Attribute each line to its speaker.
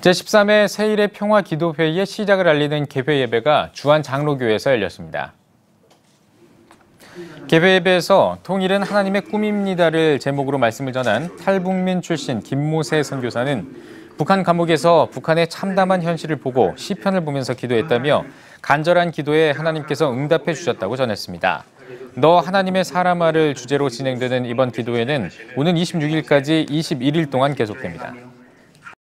Speaker 1: 제13회 세일의 평화 기도회의의 시작을 알리는 개회 예배가 주한 장로교회에서 열렸습니다. 개회 예배에서 통일은 하나님의 꿈입니다를 제목으로 말씀을 전한 탈북민 출신 김모세 선교사는 북한 감옥에서 북한의 참담한 현실을 보고 시편을 보면서 기도했다며 간절한 기도에 하나님께서 응답해 주셨다고 전했습니다. 너 하나님의 사람아를 주제로 진행되는 이번 기도회는 오는 26일까지 21일 동안 계속됩니다.